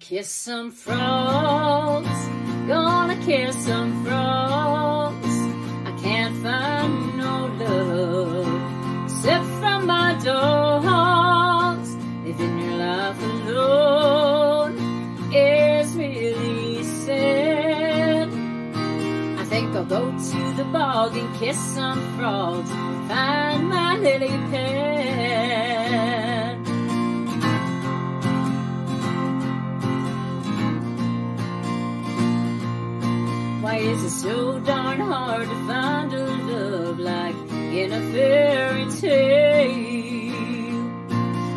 Kiss some frogs, gonna kiss some frogs. I can't find no love except from my dogs. Living your life alone is really sad. I think I'll go to the bog and kiss some frogs, find my lily pad. Darn hard to find a love like in a fairy tale?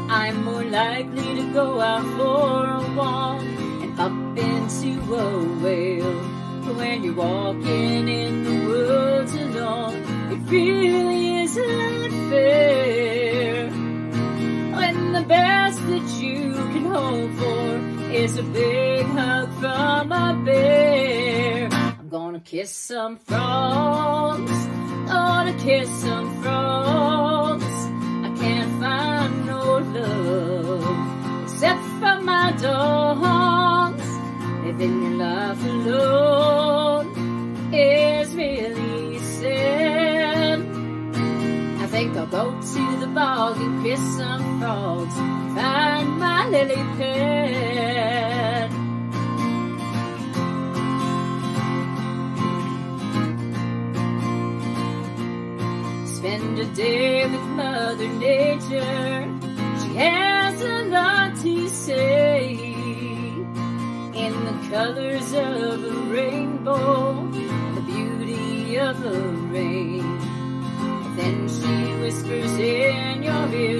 I'm more likely to go out for a walk and bump into a whale. But when you're walking in the woods alone, it really isn't fair. When the best that you can hope for is a big hug from kiss some frogs, gonna kiss some frogs. I can't find no love except for my dogs. Living your life alone is really sad. I think I'll go to the bog and kiss some frogs, find my lily pad. Spend a day with Mother Nature. She has a lot to say in the colors of a rainbow, the beauty of a rain. Then she whispers in your ear,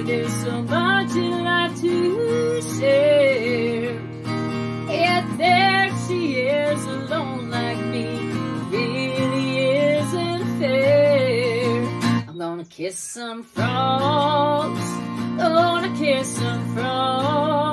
kiss some frogs, oh, gonna kiss some frogs.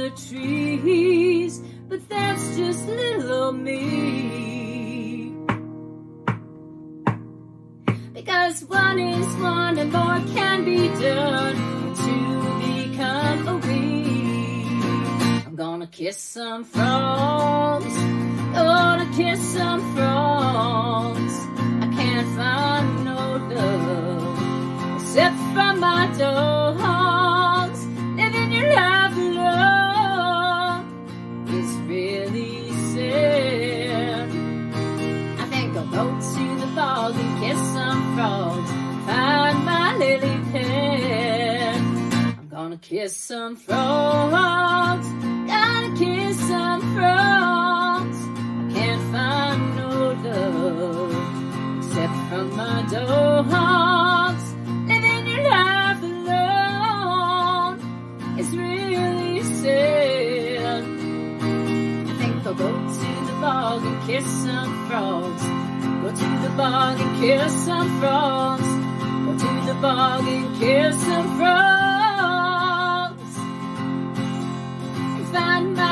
The trees, but that's just little me. Because one is one and more can be done to become a we. I'm gonna kiss some frogs, gonna kiss some frogs. Kiss some frogs, gotta kiss some frogs. I can't find no love except from my dogs. Living your life alone is really sad. I think I'll go to the bog and kiss some frogs. Go to the bog and kiss some frogs. Go to the bog and kiss some frogs. My